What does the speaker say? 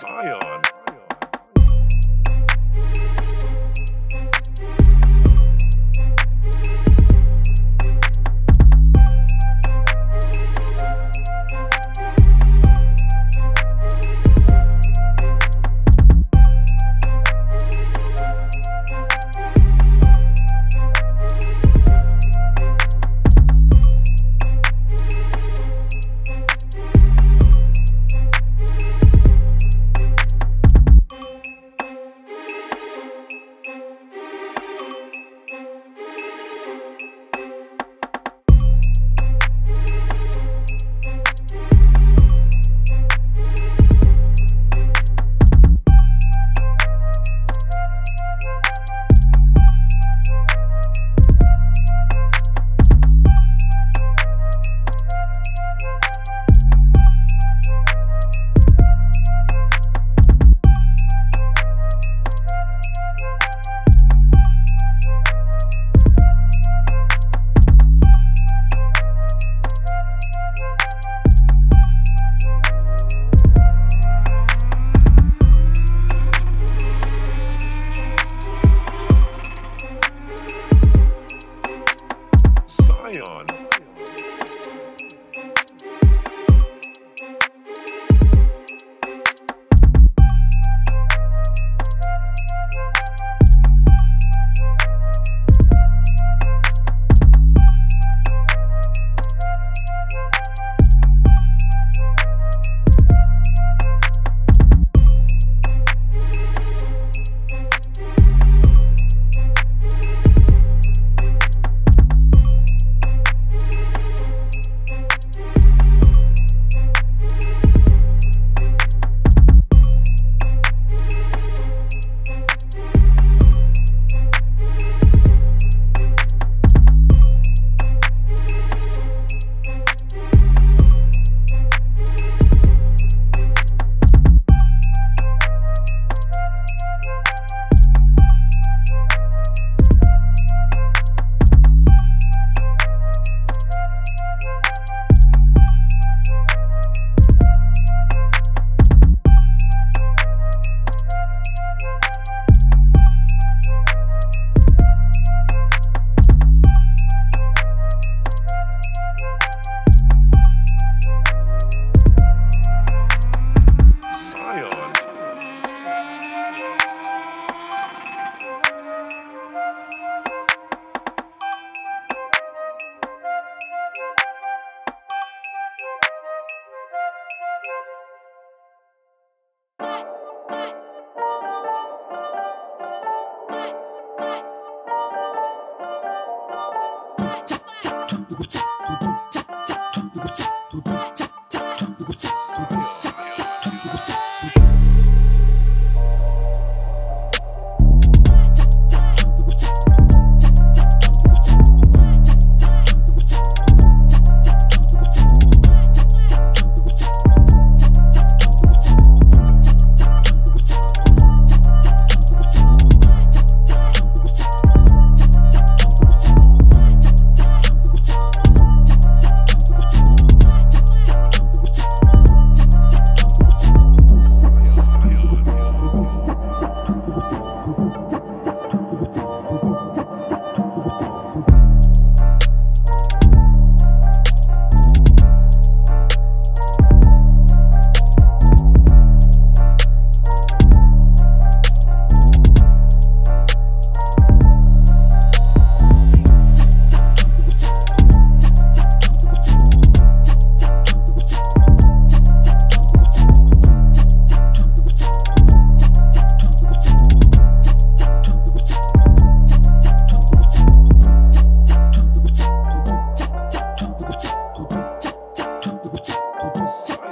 Zion. 驾